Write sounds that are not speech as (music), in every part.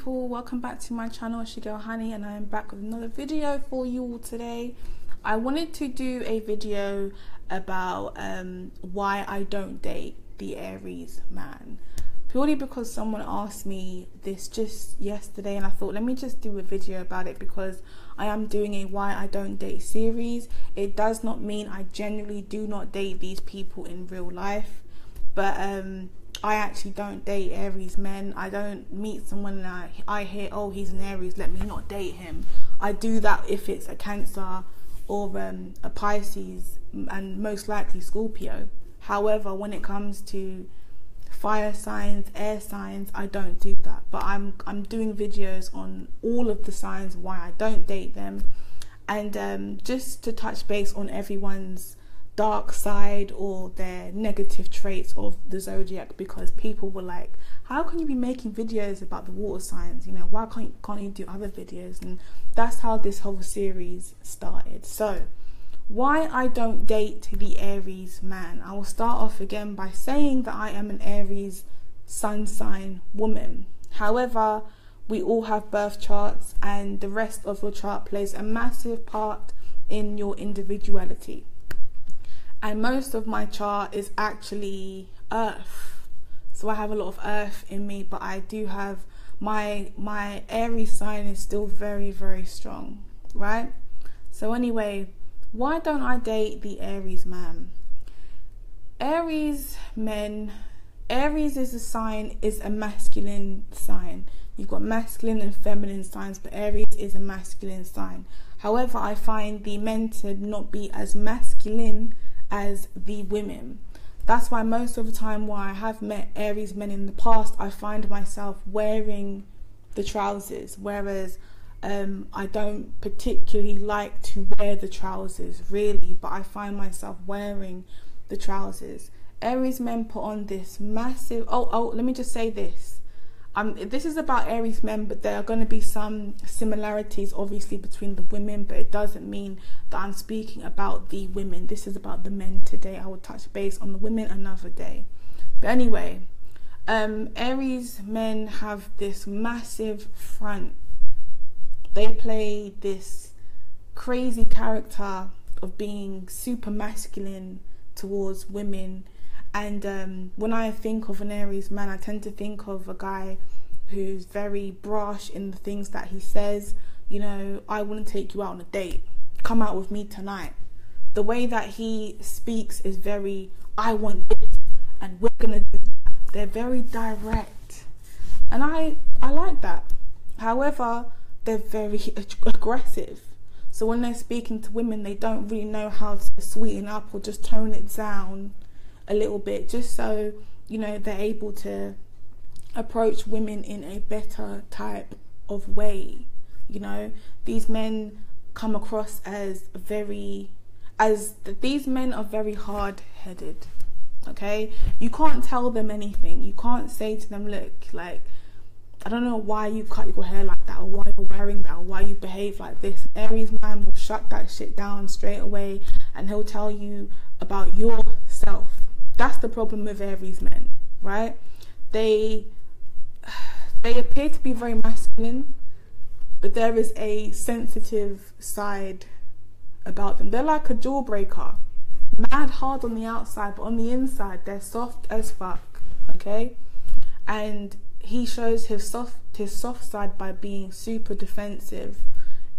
people welcome back to my channel it's your girl honey and i am back with another video for you all today. I wanted to do a video about um, why i don't date the aries man. Purely because someone asked me this just yesterday and i thought let me just do a video about it because i am doing a why i don't date series. It does not mean i generally do not date these people in real life but um I actually don't date Aries men. I don't meet someone and I, I hear, oh, he's an Aries, let me not date him. I do that if it's a Cancer or um, a Pisces and most likely Scorpio. However, when it comes to fire signs, air signs, I don't do that. But I'm I'm doing videos on all of the signs why I don't date them, and um, just to touch base on everyone's dark side or their negative traits of the zodiac because people were like how can you be making videos about the water signs? You know why can't, can't you do other videos? And that's how this whole series started. So why I don't date the Aries man? I will start off again by saying that I am an Aries sun sign woman. However we all have birth charts and the rest of your chart plays a massive part in your individuality and most of my chart is actually earth. So i have a lot of earth in me but i do have my my aries sign is still very very strong right? So anyway why don't i date the aries man? Aries men aries is a sign is a masculine sign. You've got masculine and feminine signs but aries is a masculine sign. However i find the men to not be as masculine as the women. That's why most of the time, why I have met Aries men in the past, I find myself wearing the trousers, whereas um, I don't particularly like to wear the trousers really, but I find myself wearing the trousers. Aries men put on this massive. Oh, oh, let me just say this um, this is about Aries men, but there are going to be some similarities, obviously, between the women, but it doesn't mean that I'm speaking about the women. This is about the men today. I will touch base on the women another day. But anyway, um, Aries men have this massive front. They play this crazy character of being super masculine towards women and um, when I think of an Aries man, I tend to think of a guy who's very brash in the things that he says. You know, I want to take you out on a date. Come out with me tonight. The way that he speaks is very, I want this, and we're gonna do that. They're very direct, and I I like that. However, they're very (laughs) aggressive. So when they're speaking to women, they don't really know how to sweeten up or just tone it down a little bit just so you know they're able to approach women in a better type of way you know? These men come across as very as these men are very hard headed okay? You can't tell them anything. You can't say to them look like I don't know why you cut your hair like that or why you're wearing that or why you behave like this. Aries man will shut that shit down straight away and he'll tell you about yourself that's the problem with Aries men, right? They (sighs) they appear to be very masculine, but there is a sensitive side about them. They're like a jawbreaker. Mad hard on the outside, but on the inside they're soft as fuck. Okay? And he shows his soft his soft side by being super defensive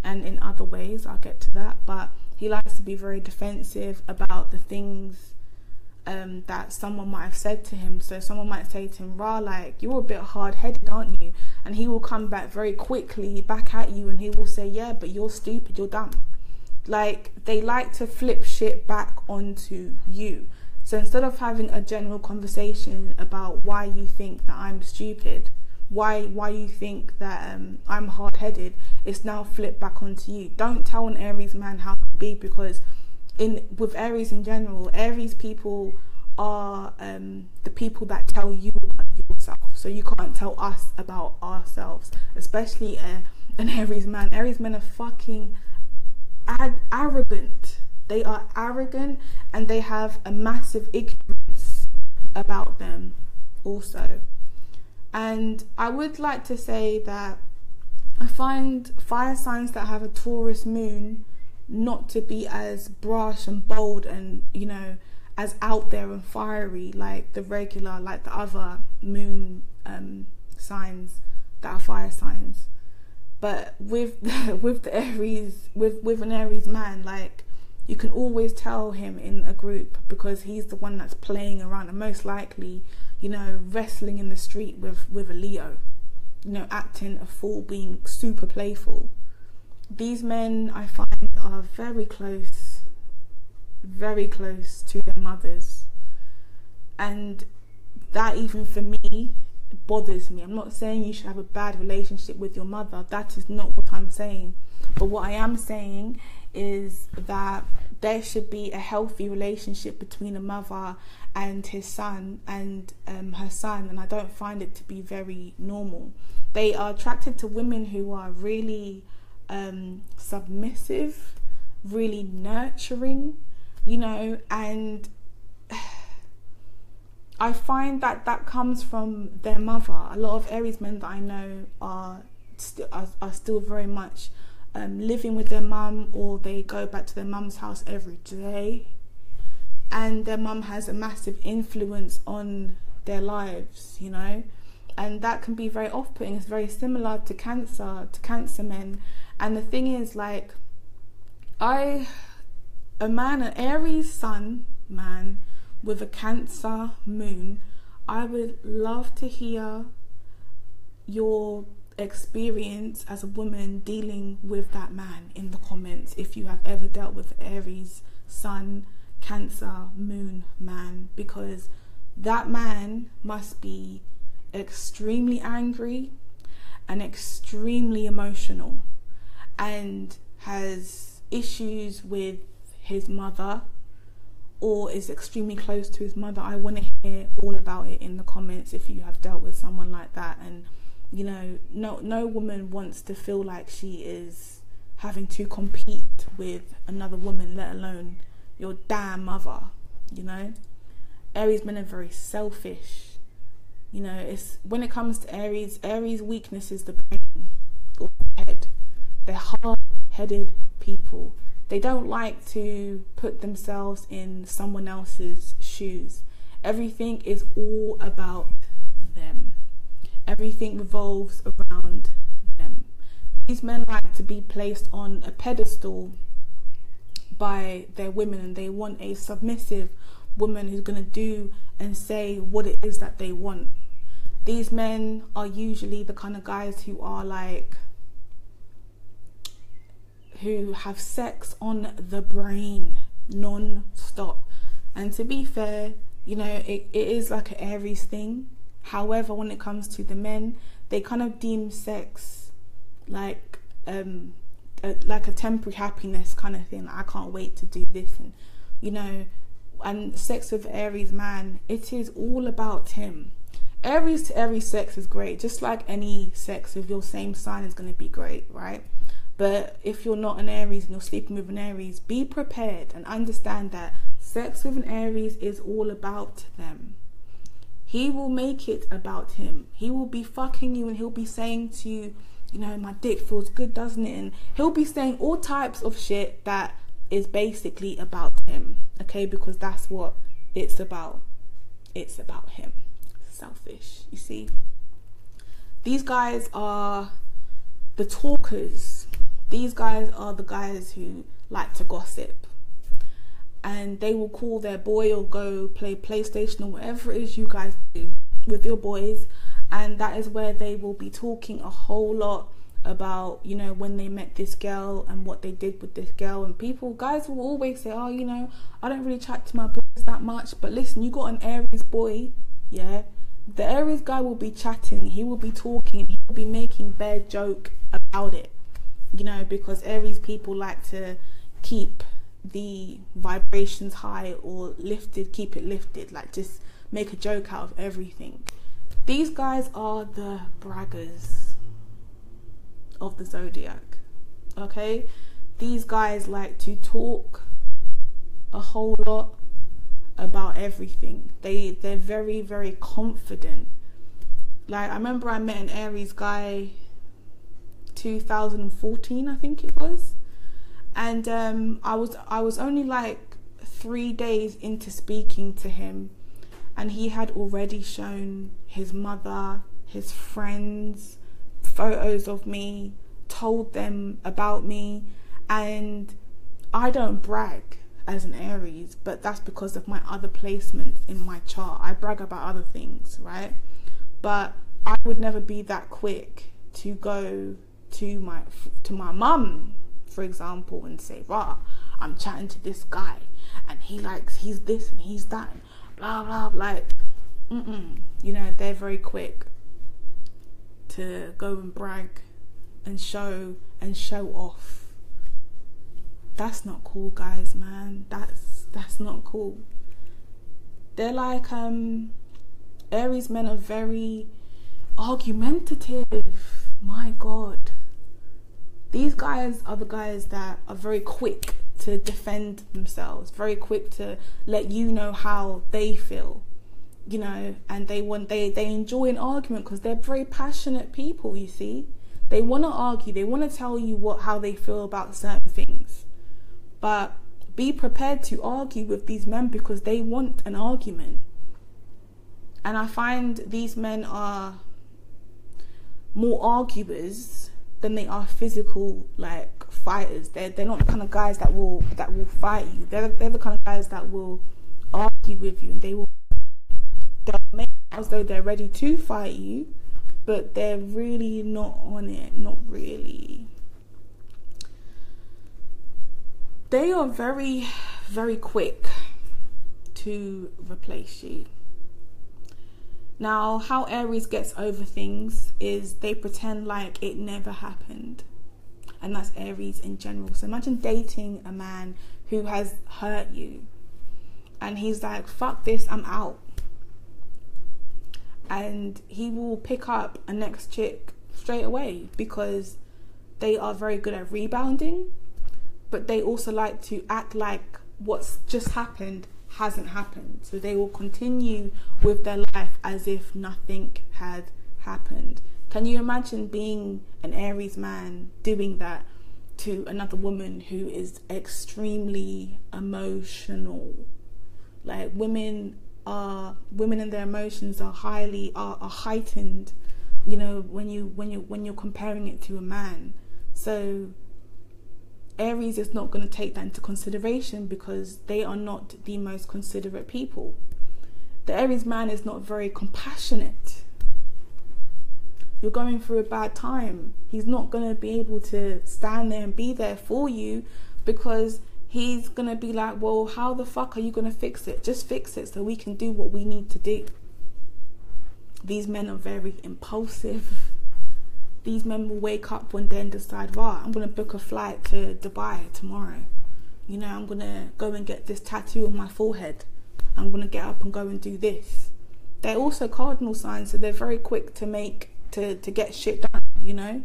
and in other ways I'll get to that, but he likes to be very defensive about the things um, that someone might have said to him. So someone might say to him, "Rah, like you're a bit hard headed, aren't you?" And he will come back very quickly back at you, and he will say, "Yeah, but you're stupid, you're dumb." Like they like to flip shit back onto you. So instead of having a general conversation about why you think that I'm stupid, why why you think that um, I'm hard headed, it's now flipped back onto you. Don't tell an Aries man how to be because in with Aries in general, Aries people are um, the people that tell you about yourself. So you can't tell us about ourselves, especially an Aries man. Aries men are fucking ad- arrogant. They are arrogant and they have a massive ignorance about them also. And I would like to say that I find fire signs that have a Taurus moon not to be as brash and bold and, you know, as out there and fiery like the regular, like the other moon um, signs that are fire signs. But with the, (laughs) with the Aries, with with an Aries man, like you can always tell him in a group because he's the one that's playing around and most likely, you know, wrestling in the street with with a Leo, you know, acting a fool, being super playful. These men I find are very close, very close to their mothers, and that even for me bothers me. I'm not saying you should have a bad relationship with your mother. That is not what I'm saying. But what I am saying is that there should be a healthy relationship between a mother and his son and um, her son, and I don't find it to be very normal. They are attracted to women who are really um, submissive, really nurturing, you know, and (sighs) I find that that comes from their mother. A lot of Aries men that I know are still are, are still very much um, living with their mum or they go back to their mum's house every day. And their mum has a massive influence on their lives you know? And that can be very off-putting. It's very similar to cancer to cancer men and the thing is like i a man an aries sun man with a cancer moon i would love to hear your experience as a woman dealing with that man in the comments if you have ever dealt with Aries, Sun, Cancer, Moon man because that man must be extremely angry and extremely emotional and has issues with his mother or is extremely close to his mother. I want to hear all about it in the comments if you have dealt with someone like that and you know, no no woman wants to feel like she is having to compete with another woman, let alone your damn mother, you know? Aries men are very selfish. You know, it's when it comes to Aries, Aries weakness is the brain. They're hard headed people. They don't like to put themselves in someone else's shoes. Everything is all about them. Everything revolves around them. These men like to be placed on a pedestal by their women and they want a submissive woman who's going to do and say what it is that they want. These men are usually the kind of guys who are like, who have sex on the brain non stop. And to be fair, you know, it, it is like an Aries thing. However, when it comes to the men, they kind of deem sex like um a, like a temporary happiness kind of thing. I can't wait to do this, and you know, and sex with Aries man, it is all about him. Aries to Aries sex is great, just like any sex with your same sign is going to be great, right? But if you're not an Aries and you're sleeping with an Aries, be prepared and understand that sex with an Aries is all about them. He will make it about him. He will be fucking you and he'll be saying to you, you know, my dick feels good, doesn't it? And he'll be saying all types of shit that is basically about him. Okay, because that's what it's about. It's about him. Selfish, you see. These guys are the talkers. These guys are the guys who like to gossip. And they will call their boy or go play PlayStation or whatever it is you guys do with your boys, and that is where they will be talking a whole lot about you know when they met this girl and what they did with this girl. And people guys will always say oh you know i don't really chat to my boys that much. But listen you got an aries boy yeah? The aries guy will be chatting. He will be talking. He will be making bad joke about it you know because aries people like to keep the vibrations high or lifted, keep it lifted. Like just make a joke out of everything. These guys are the braggers of the zodiac. Okay? These guys like to talk a whole lot about everything. They they're very very confident. Like I remember I met an Aries guy 2014 I think it was. And um, I was I was only like 3 days into speaking to him and he had already shown his mother, his friends photos of me, told them about me and I don't brag as an Aries, but that's because of my other placements in my chart. I brag about other things, right? But I would never be that quick to go to my to my mum, for example, and say, "Rah, I'm chatting to this guy, and he likes he's this and he's that, and blah blah." Like, mm-mm. you know, they're very quick to go and brag and show and show off. That's not cool, guys, man. That's that's not cool. They're like um Aries men are very argumentative. My god. These guys are the guys that are very quick to defend themselves, very quick to let you know how they feel you know and they want they they enjoy an argument because they're very passionate people you see. They want to argue they want to tell you what how they feel about certain things. But be prepared to argue with these men because they want an argument. And i find these men are more arguers than they are physical like fighters they're, they're not the kind of guys that will that will fight you they're, they're the kind of guys that will argue with you and they will they'll make as though they're ready to fight you, but they're really not on it, not really. They are very, very quick to replace you. Now, how Aries gets over things is they pretend like it never happened. And that's Aries in general. So imagine dating a man who has hurt you. And he's like, fuck this, I'm out and he will pick up a next chick straight away because they are very good at rebounding, but they also like to act like what's just happened hasn't happened. So they will continue with their life as if nothing had happened. Can you imagine being an Aries man doing that to another woman who is extremely emotional? Like women are women and their emotions are highly are, are heightened you know when you when you when you're comparing it to a man so aries is not going to take that into consideration because they are not the most considerate people the aries man is not very compassionate you're going through a bad time he's not going to be able to stand there and be there for you because he's gonna be like, well, how the fuck are you gonna fix it? Just fix it so we can do what we need to do. These men are very impulsive. These men will wake up one day and decide, right, I'm gonna book a flight to Dubai tomorrow. You know, I'm gonna go and get this tattoo on my forehead. I'm gonna get up and go and do this. They're also cardinal signs, so they're very quick to make to to get shit done. You know,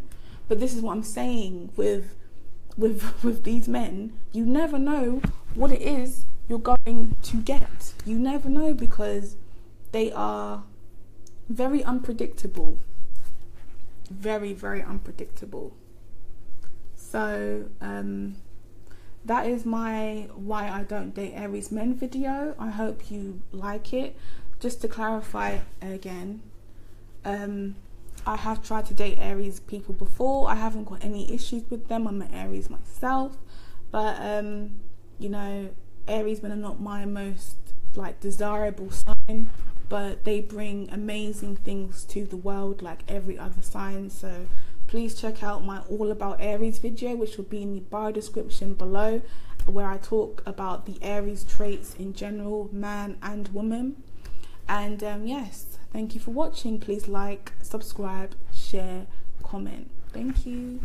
but this is what I'm saying with with (laughs) with these men, you never know what it is you're going to get. You never know because they are very unpredictable. Very, very unpredictable. So, um, that is my why I don't date Aries men video. I hope you like it. Just to clarify again, um, I have tried to date Aries people before. I haven't got any issues with them. I'm an Aries myself, but um, you know, Aries men are not my most like desirable sign, but they bring amazing things to the world like every other sign. So please check out my all about Aries video, which will be in the bio description below, where I talk about the Aries traits in general, man and woman. And um, yes, Thank you for watching. Please like, subscribe, share, comment. Thank you.